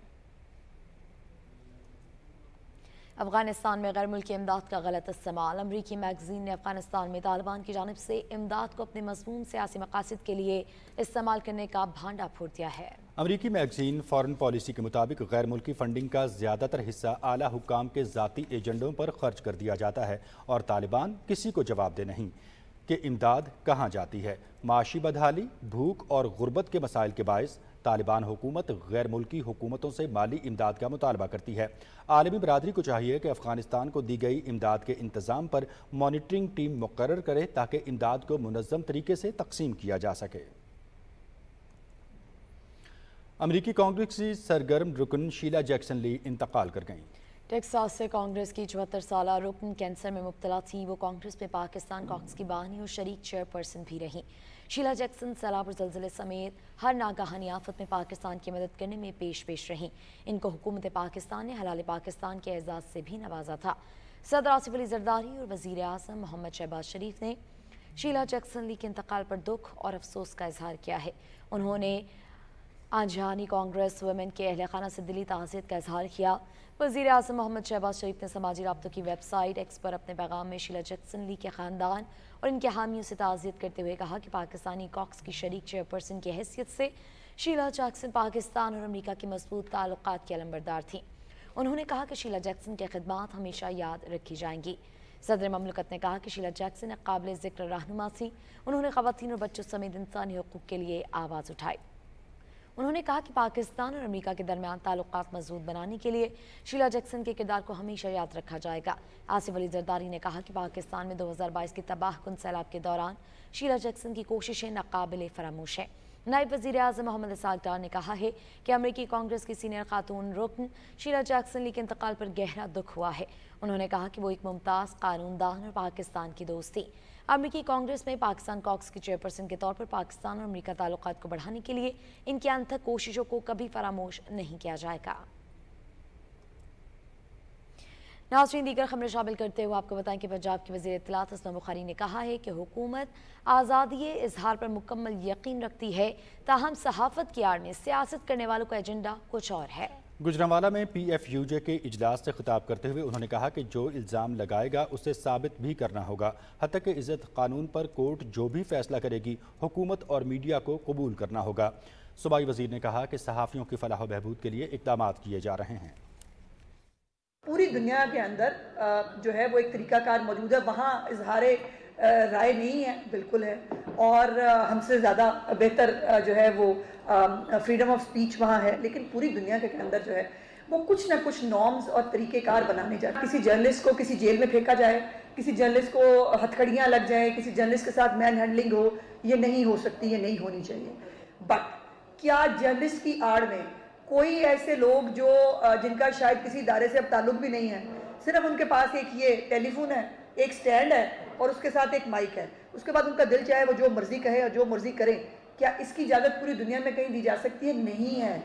अफ़गानिस्तान में गैर मुल्की इमदाद का गलत इस्तेमाल अमरीकी मैगजीन ने अफ़गानिस्तान में तालिबान की जानब से इमदाद को अपने मजमून सियासी मकासद के लिए इस्तेमाल करने का भांडा फोड़ दिया है अमरीकी मैगजीन फॉरेन पॉलिसी के मुताबिक गैर मुल्की फंडिंग का ज़्यादातर हिस्सा आला हुकाम के ज़ाती एजेंडों पर खर्च कर दिया जाता है और तालिबान किसी को जवाब दे नहीं कि इमदाद कहाँ जाती है माशी बदहाली भूख और गुर्बत के मसाइल के बायस तालिबान हुकूमत गैर मुल्की हुकूमतों से माली इमदाद का मुतालबा करती है। आलमी बरदरी को चाहिए कि अफ़गानिस्तान को दी गई इमदाद के इंतज़ाम पर मॉनिटरिंग टीम मुकर करे ताकि इमदाद को मुनज़म तरीके से तकसीम किया जा सके। अमरीकी कांग्रेस की सरगर्म रुकन शीला जैक्सन ली इंतकाल कर गईं। टेक्सास से कांग्रेस की चौहत्तर साल रुकन कैंसर में मुब्तला थी, वो कांग्रेस में पाकिस्तान कांग्रेस की बानी और शरीक चेयरपर्सन भी रहीं। शीला जैक्सन, सैलाब और जलजिले समेत हर नागाहानी आफत में पाकिस्तान की मदद करने में पेश पेश रहीं। इनको हुकूमत पाकिस्तान ने हलाल पाकिस्तान के एजाज़ से भी नवाजा था। सदर आसिफ अली जरदारी और वज़ीर अजम मोहम्मद शहबाज शरीफ ने शीला जैक्सन ली के इंतकाल पर दुख और अफसोस का इजहार किया है। उन्होंने आजहानी कांग्रेस, वमेन के अहल खाना से दिली ताज़ियत का इजहार किया। वज़ीर अजम मोहम्मद शहबाज शरीफ ने समाजी रबतों की वेबसाइट एक्स पर अपने पैगाम में शीला जैक्सन ली के ख़ानदान और इनके हामियों से ताज़ियत करते हुए कहा कि पाकिस्तानी कॉक्स की शरीक चेयरपर्सन की हैसियत से शीला जैक्सन पाकिस्तान और अमरीका के मज़बूत ताल्लुक की अलम्बरदार थी। उन्होंने कहा कि शीला जैक्सन की खदमात हमेशा याद रखी जाएँगी। सदर ममलकत ने कहा कि शीला जैक्सन एक काबिल ज़िक्र रहनुमा थी। उन्होंने खवतिन और बच्चों समेत इंसानी हकूक़ के लिए आवाज़ उठाई। उन्होंने कहा कि पाकिस्तान और अमेरिका के दरमियान ताल्लुकात मज़बूत बनाने के लिए शीला जैक्सन के किरदार को हमेशा याद रखा जाएगा। आसिफ अली जरदारी ने कहा कि पाकिस्तान में 2022 के तबाह कन सैलाब के दौरान शीला जैक्सन की कोशिशें नाकबिल फरामोश हैं। नायब वज़ीर अजम मोहम्मद डार ने कहा है कि अमरीकी कांग्रेस की सीनियर खातून रुकन शीला जैक्सन ली के इंतकाल पर गहरा दुख हुआ है। उन्होंने कहा कि वो एक मुमताज़, कानूनदान और पाकिस्तान की दोस्त। थी अमरीकी कांग्रेस में पाकिस्तान कॉक्स की चेयरपर्सन के तौर पर पाकिस्तान और अमरीका ताल्लुक को बढ़ाने के लिए इनकी अनथक कोशिशों को कभी फरामोश नहीं किया जाएगा। नाजरीन, दीगर खबरें शामिल करते हुए आपको बताएँ कि पंजाब के वजी इतलात असलम बुखारी ने कहा है कि हुकूमत आज़ादी इजहार पर मुकम्मल यकीन रखती है, ताहम सहाफ़त की आड़ में सियासत करने वालों का एजेंडा कुछ और है। गुजरावाला में पी एफ़ यू जे के इजलास से खिताब करते हुए उन्होंने कहा कि जो इल्ज़ाम लगाएगा, उसे साबित भी करना होगा। हती कि इज़्ज़त कानून पर कोर्ट जो भी फैसला करेगी, हुकूमत और मीडिया को कबूल करना होगा। सूबाई वज़ीर ने कहा कि सहाफ़ियों की फलाह बहबूद के लिए इकदाम किए जा रहे हैं। पूरी दुनिया के अंदर जो है वो एक तरीकाकार मौजूद है। वहाँ इजहार राय नहीं है, बिल्कुल है। और हमसे ज़्यादा बेहतर जो है वो फ्रीडम ऑफ़ स्पीच वहाँ है, लेकिन पूरी दुनिया के अंदर जो है, वो कुछ ना कुछ नॉर्म्स और तरीक़ेकार बनाने जाए किसी जर्नलिस्ट को किसी जेल में फेंका जाए, किसी जर्नलिस्ट को हथकड़ियाँ लग जाए, किसी जर्नलिस्ट के साथ मैन हैंडलिंग हो, ये नहीं हो सकती, ये नहीं होनी चाहिए। बट क्या जर्नलिस्ट की आड़ में कोई ऐसे लोग जो जिनका शायद किसी इदारे से अब ताल्लुक भी नहीं है, सिर्फ़ उनके पास एक ये टेलीफोन है, एक स्टैंड है और उसके साथ एक माइक है। उसके बाद उनका दिल चाहे वो जो मर्ज़ी कहे और जो मर्ज़ी करें क्या इसकी इजाज़त पूरी दुनिया में कहीं दी जा सकती है? नहीं है।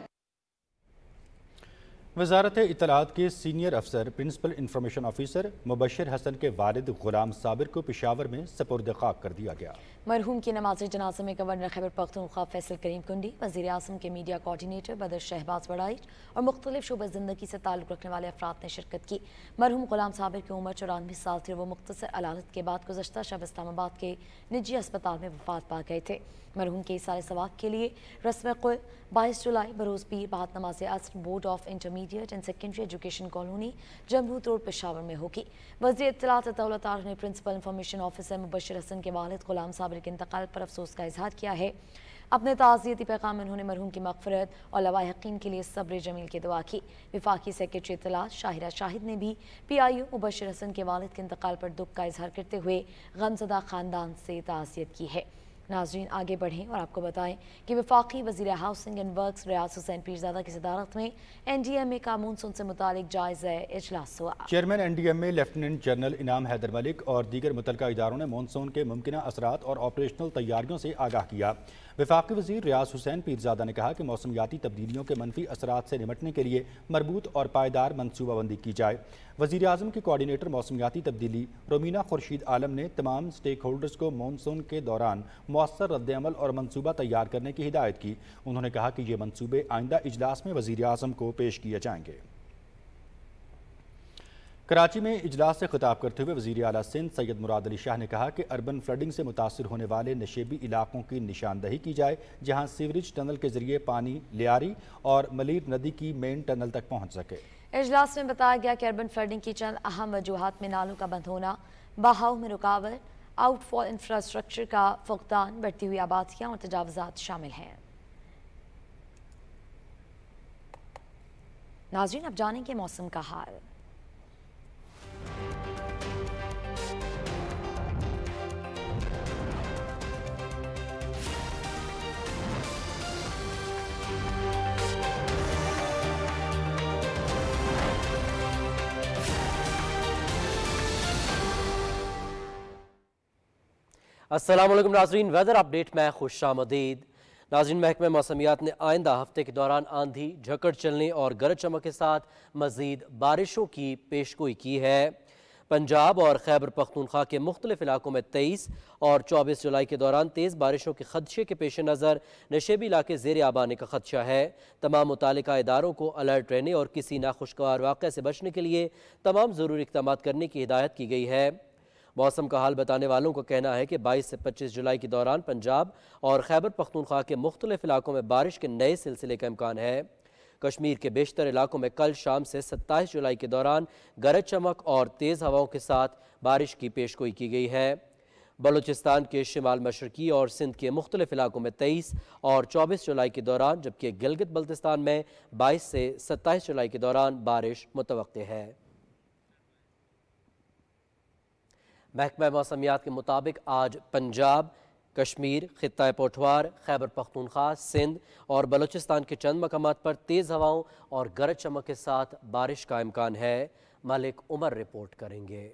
वजारत इतलात के सीनियर अफसर principal information officer Mubashir Hassan के वालिद गुलाम साबिर को पिशावर में सपुर्द खाक कर दिया गया। मरहूम की नमाज़ जनाजे में गवर्नर खैबर पख्तूनख्वा फैसल करीम कुंडी वजी अजम के मीडिया कोऑर्डिनेटर बदर शहबाज बड़ाइट और मुख्तलिफ़ शुब ज़िंदगी से ताल्लुक़ रखने वाले अफराद ने शिरकत की। मरहूम गुलाम साबिर की उम्र चौरानवे साल थी वो मुख्तर अलालत के बाद गुजशत शब इस्लामाबाद के निजी अस्पताल में वफात पा गए थे। मरहूम के सारे सवाब के लिए रस्म कुल, बाईस जुलाई, बरोज़ पीर बाद नमाज़ असर, board of intermediate and secondary education colony Jamrud road Peshawar में होगी। वजी इतलात ने principal information officer Mubashir Hassan के वालद गुलाम साबिर के इंतकाल पर अफसोस का इजहार किया है। अपने ताज़ियती पैगाम उन्होंने मरहूम की मगफरत और लवाहकीन के लिए सब्र जमील की दुआ की। विफाकी सेक्रेटरी इतलात शाहिरा शाहिद ने भी P I O Mubashir Hassan के वालद के इंतकाल पर दुख का इजहार करते हुए गमजदा ख़ानदान से ताज़ियत की है। नाजरीन, आगे बढ़ें और आपको बताएँ कि विफाकी वजी housing and work Riaz Hussain Pirzada की सदारत में एन डी एम ए का मानसून से मुतालिक जायजा अजलास हुआ। Chairman N D M A lieutenant general Inam Haider Malik और दीगर मुतल इदारों ने मानसून के मुमकिन असरा और ऑपरेशनल तैयारियों से आगाह किया। विफाक वजी रियाज हुसैन पीरजादा ने कहा कि मौसमियाती तब्दीलियों के मनफी असरात से निमटने के लिए मरबूत और पायदार मनसूबाबंदी की जाए। वजी अजम के कोऑर्डिनेटर मौसमियाती तब्दीली रोमीना खुर्शीद आलम ने तमाम स्टेक होल्डर्स को मानसून के दौरान मौसर रद्दमल और मनसूबा तैयार करने की हिदायत की। उन्होंने कहा कि ये मनसूबे आइंदा इजलास में वजी अजम को पेश किए जाएँगे। कराची में इजलास से खिताब करते हुए वजी अला सिंध सैयद मुराद अली शाह ने कहा कि अर्बन फ्लडिंग से मुतासर होने वाले नशेबी इलाकों की निशानदही की जाए, जहाँ सीवरेज टनल के ज़रिए पानी, लियारी और मलिर नदी की मेन टनल तक पहुँच सके। इजलास में बताया गया कि अर्बन फ्लडिंग की चंद अहम वजूहत में नालों का बंद होना, बहाव में रुकावट, आउटफॉल इंफ्रास्ट्रक्चर का फुकदान, बढ़ती हुई आबादियाँ और तजावजात शामिल हैं। नाजरीन, अब जानेंगे मौसम का हाल। असलम नाजरीन वेदर अपडेट में खुश आमदीद। नाजरीन महकमे मौसमियात ने आइंदा हफ़्ते के दौरान आंधी, झकड़ चलने और गरज चमक के साथ मजीद बारिशों की पेशगोई की है। पंजाब और खैबर पख्तूनख्वा के मुख्तलिफ़ इलाकों में तेईस और चौबीस जुलाई के दौरान तेज़ बारिशों के खदशे के पेश नज़र नशेबी इलाके जेर आबाने का खदशा है। तमाम मुतल इदारों को अलर्ट रहने और किसी नाखुशगवार वाक़े से बचने के लिए तमाम ज़रूरी इकदाम करने की हिदायत की गई है। मौसम का हाल बताने वालों का कहना है कि 22 से 25 जुलाई के दौरान पंजाब और खैबर पख्तूनख्वा के मुख्तलिफ़ इलाकों में बारिश के नए सिलसिले का इम्कान है। कश्मीर के बेशतर इलाकों में कल शाम से 27 जुलाई के दौरान गरज चमक और तेज़ हवाओं के साथ बारिश की पेशगोई की गई है। बलूचिस्तान के शिमाल मशरकी और सिंध के मुख्तलिफ़ इलाकों में तेईस और चौबीस जुलाई के दौरान, जबकि गिलगित बल्तिस्तान में बाईस से सत्ताईस जुलाई के दौरान बारिश मुतव है। महकमा मौसमियात के मुताबिक आज पंजाब, कश्मीर, खत्ता पोठवार, खैबर पख्तूनख्वा, सिंध और बलूचिस्तान के चंद मकाम पर तेज़ हवाओं और गरज चमक के साथ बारिश का इम्कान है। मलिक उमर रिपोर्ट करेंगे।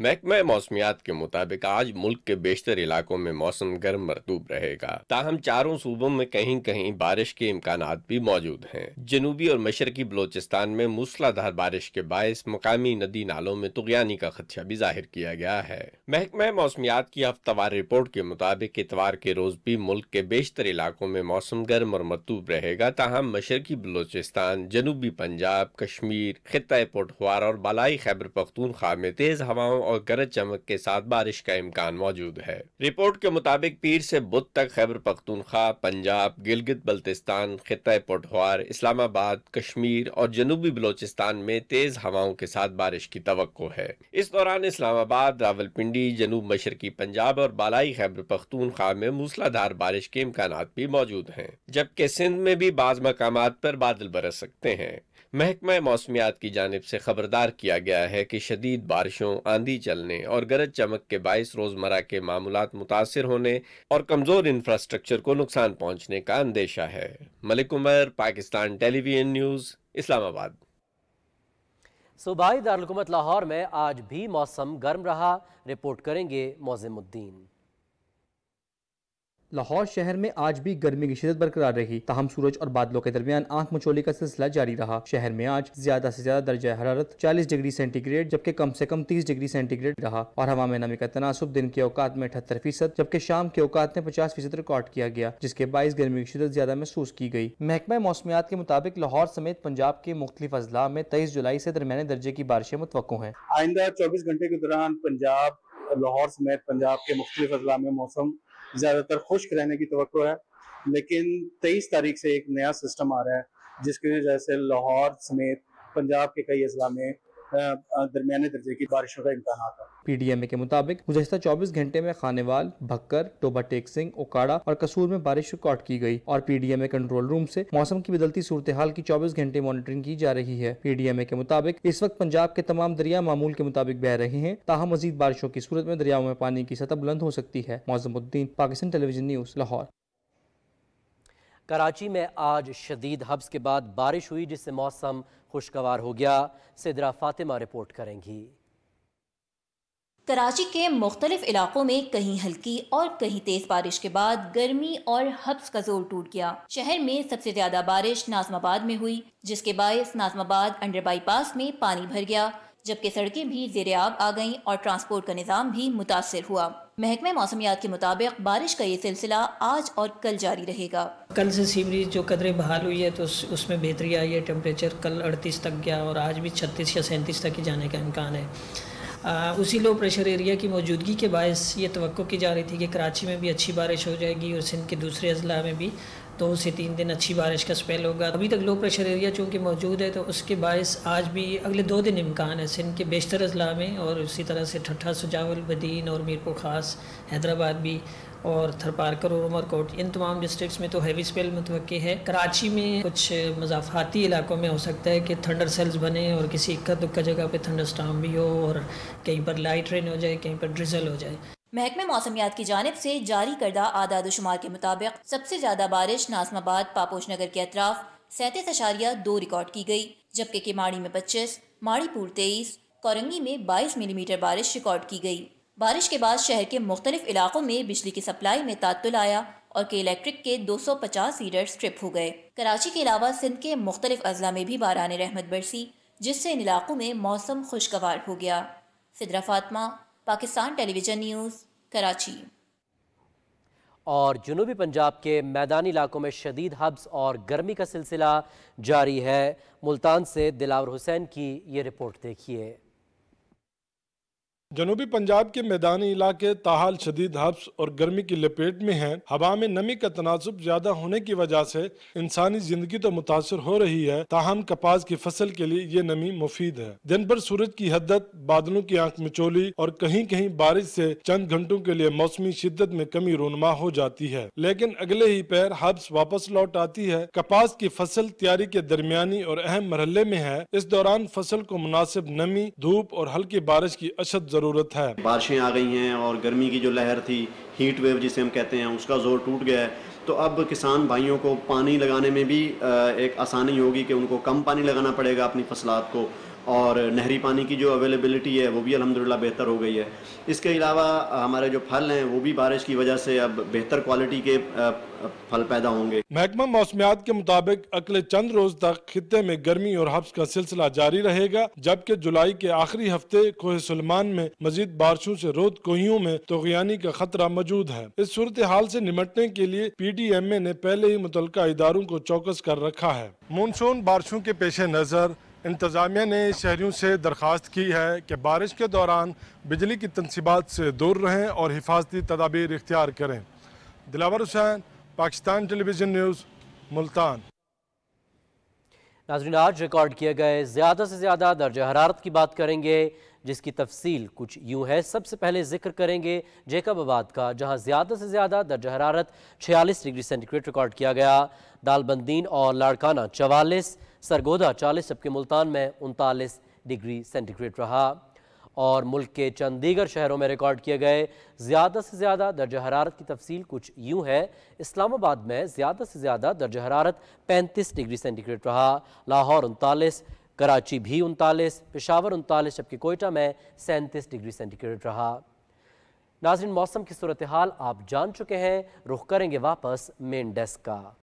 महकमा मौसमियात के मुताबिक आज मुल्क के बेशतर इलाकों में मौसम गर्म मरतूब रहेगा। ताहम चारों सूबों में कहीं कहीं बारिश के इम्कान भी मौजूद हैं। जनूबी और मशरकी बलोचिस्तान में मूसलाधार बारिश के बायस मकामी नदी नालों में तुगयानी का खदशा भी ज़ाहिर किया गया है। महकमा मौसमियात की हफ्तावार रिपोर्ट के मुताबिक इतवार के रोज भी मुल्क के बेशतर इलाकों में मौसम गर्म और मरतूब रहेगा। ताहम मशरकी बलोचिस्तान, जनूबी पंजाब, कश्मीर, खत्ता पोटवार और बालाई खैबर पख्तूनख्वा में तेज हवाओं और गरज चमक के साथ बारिश का इम्कान मौजूद है। रिपोर्ट के मुताबिक पीर से बुध तक खैबर पख्तूनख्वा, पंजाब, गिलगित, बल्तिस्तान, खत्ता पटवार इस्लामाबाद, कश्मीर और जनूबी बलोचिस्तान में तेज हवाओं के साथ बारिश की तो है। इस दौरान इस्लामाबाद, रावलपिंडी, जनूब, मशरकी, पंजाब और बालाई खैबर पख्तूनख्वा में मूसलाधार बारिश के इम्कान भी मौजूद हैं, जबकि सिंध में भी बाज मकाम पर बादल बरस सकते हैं। महकमा मौसमियात की जानब से खबरदार किया गया है कि शदीद बारिशों, आंधी चलने और गरज चमक के बाईस रोज़मर्रा के मामूलात मुतासर होने और कमज़ोर इंफ्रास्ट्रक्चर को नुकसान पहुँचने का अंदेशा है। Malik Umar, Pakistan television news, Islamabad. सूबाई दारकूमत लाहौर में आज भी मौसम गर्म रहा। रिपोर्ट करेंगे मोजिमुद्दीन। लाहौर शहर में आज भी गर्मी की शिदत बरकरार रही। तहम सूरज और बादलों के दरमियान आँख मचोली का सिलसिला जारी रहा। शहर में आज ज़्यादा से ज़्यादा दर्जा हरारत 40 डिग्री सेंटीग्रेड, जबकि कम से कम 30 डिग्री सेंटीग्रेड रहा। और हवा में नमी का तनासब दिन के औकात में अठहत्तर फ़ीसद, जबकि शाम के औकात में पचास फ़ीसद रिकॉर्ड किया गया, जिसके बाईस गर्मी की शिदत ज़्यादा महसूस की गई। महकमा मौसमियात के मुताबिक लाहौर समेत पंजाब के मुख्तलिफ़ अजला में तेईस जुलाई ऐसी दरमियाने दर्जे की बारिशें मुतव है। आइंदा चौबीस घंटे के दौरान पंजाब, लाहौर समेत पंजाब के मुख्तलिफ़ अजला में मौसम ज़्यादातर खुश्क रहने की तो है। लेकिन तेईस तारीख से एक नया सिस्टम आ रहा है, जिसकी वजह से लाहौर समेत पंजाब के कई अजला में दरमियाने दर्जे की बारिशों का इम्कान है। पी डी एम ए के मुताबिक गुजशत चौबीस घंटे में खानेवाल भक्कर टोबा टेक सिंह ओकाड़ा और कसूर में बारिश रिकॉर्ड की गई और P D M A control room से मौसम की बदलती सूरत हाल की चौबीस घंटे मॉनिटरिंग की जा रही है। पी डी एम ए के मुताबिक इस वक्त पंजाब के तमाम दरिया मामूल के मुताबिक बह रहे हैं। ताहम मजीद बारिशों की सूरत में दरियाओं में पानी की सतह बुलंद हो सकती है। Moazzamuddin Pakistan television news Lahore. Karachi में आज शदीद हब्स के बाद बारिश हुई जिससे मौसम खुशगवार हो गया। सिदरा फातिमा रिपोर्ट करेंगी। कराची के मुख्तलिफ़ इलाकों में कहीं हल्की और कहीं तेज बारिश के बाद गर्मी और हब्स का ज़ोर टूट गया। शहर में सबसे ज़्यादा बारिश नाजमाबाद में हुई, जिसके बायस नाजमाबाद अंडर बाईपास में पानी भर गया, जबकि सड़कें भी जेर आब आ गईं और ट्रांसपोर्ट का निज़ाम भी मुतासर हुआ। महकमे मौसमियात के मुताबिक बारिश का ये सिलसिला आज और कल जारी रहेगा। कल से सीवरेज जो कदरें बहाल हुई है तो उस, उसमें बेहतरी आई है। टेम्परेचर कल अड़तीस तक गया और आज भी छत्तीस या सैंतीस तक ही जाने का इम्कान है। आ, उसी लो प्रेशर एरिया की मौजूदगी के बायस ये तो की जा रही थी कि कराची में भी अच्छी बारिश हो जाएगी और सिंध के दूसरे अजला में भी दो से तीन दिन अच्छी बारिश का स्पेल होगा। अभी तक लो प्रेशर एरिया चूँकि मौजूद है तो उसके बायस आज भी अगले दो दिन इम्कान है। सिंध के बेशतर अजला में और उसी तरह से ठट्ठा सुजावल, बदीन और मीरपुर ख़ास, हैदराबाद भी और थरपारकर और उमरकोट, इन तमाम डिस्ट्रिक्ट्स में तो हैवी स्पेल मुतव है। कराची में कुछ मजाफाती इलाकों में हो सकता है कि थंडर सेल्स बने और किसी इक्का दुक्का जगह पे थंडर स्टाम भी हो और कहीं पर लाइट रेन हो जाए, कहीं पर ड्रिजल हो जाए। महकमे मौसमियात की जानब से जारी करदा आदाद शुमार के मुताबिक सबसे ज़्यादा बारिश नाजमाबाद पापोश नगर के अतराफ सैंतीस अशारिया दो रिकॉर्ड की गई, जबकि किमाड़ी में पच्चीस, माड़ीपुर तेईस, कोरंगी में बाईस मिलीमीटर बारिश रिकॉर्ड की गई। बारिश के बाद शहर के मुख्तलिफ़ इलाकों में बिजली की सप्लाई में तातुल आया और के इलेक्ट्रिक के 250 फीडर स्ट्रिप हो गए। कराची के अलावा सिंध के मुख्तलिफ़ अजला में भी बारान रहमत बरसी, जिससे इन इलाकों में मौसम खुशगवार हो गया। Sidra Fatima Pakistan television news, Karachi. और जुनूबी पंजाब के मैदानी इलाकों में शदीद हब्स और गर्मी का सिलसिला जारी है। मुल्तान से दिलावर हुसैन की ये रिपोर्ट देखिए। जनूबी पंजाब के मैदानी इलाके ताहाल शदीद हब्स और गर्मी की लपेट में हैं। हवा में नमी का तनासब ज़्यादा होने की वजह से इंसानी ज़िंदगी तो मुतासर हो रही है। ताहम कपास की फ़सल के लिए ये नमी मुफीद है। दिन भर सूरज की हदत बादलों की आँख मिचोली और कहीं कहीं बारिश से चंद घंटों के लिए मौसमी शिद्दत में कमी रोनमा हो जाती है। लेकिन अगले ही पैर हब्स वापस लौट आती है। कपास की फ़सल तैयारी के दरमियानी और अहम मरहले में है। इस दौरान फ़सल को मुनासिब नमी, धूप और हल्की बारिश की अशद ज़रूरत है। बारिशें आ गई हैं और गर्मी की जो लहर थी हीट वेव जिसे हम कहते हैं, उसका ज़ोर टूट गया है। तो अब किसान भाइयों को पानी लगाने में भी एक आसानी होगी कि उनको कम पानी लगाना पड़ेगा अपनी फसलात को। और नहरी पानी की जो अवेलेबिलिटी है वो भी अलहमदिल्ला बेहतर हो गई है। इसके अलावा हमारे जो फल हैं वो भी बारिश की वजह से अब बेहतर क्वालिटी के फल पैदा होंगे। महकमा मौसमियात के मुताबिक अगले चंद रोज तक खत्े में गर्मी और हफ्स का सिलसिला जारी रहेगा जबकि जुलाई के आखिरी हफ़्ते कोह सलमान में मजीद बारिशों से रोद कोहियों में तोगयानी का खतरा मौजूद है। इस सूरत हाल से निमटने के लिए पी डी एम ए ने पहले ही मुतल इदारों को चौकस कर रखा है। मानसून बारिशों के पेश नज़र इंतज़ामिया ने शहरीों से दरख्वास्त की है कि बारिश के दौरान बिजली की तनसीबात से दूर रहें और हिफाजती तदाबीर इख्तियार करें। Dilawar Hussain, Pakistan television news, Multan. नाजरीन, आज रिकॉर्ड किए गए ज़्यादा से ज़्यादा दर्ज हरारत की बात करेंगे, जिसकी तफसील कुछ यूँ है। सबसे पहले ज़िक्र करेंगे जेकबाबाद का, जहाँ ज़्यादा से ज़्यादा दर्ज हरारत छियालीस डिग्री सेंटीग्रेड रिकॉर्ड किया गया। दालबंदीन और लाड़काना चवालीस सरगोदा चालीस, जबकि मुल्तान में उनतालीस डिग्री सेंटीग्रेड रहा। और मुल्क के चंद दीगर शहरों में रिकॉर्ड किए गए ज़्यादा से ज़्यादा दर्ज हरारत की तफसील कुछ यूँ है, इस्लामाबाद में ज़्यादा से ज़्यादा दर्ज हरारत पैंतीस डिग्री सेंटीग्रेड रहा। लाहौर उनतालीस, कराची भी उनतालीस, पेशावर उनतालीस, जबकि कोयटा में सैंतीस डिग्री सेंटीग्रेड रहा। नाजरीन, मौसम की सूरत हाल आप जान चुके हैं। रुख करेंगे वापस मेन डेस्क का।